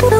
プロ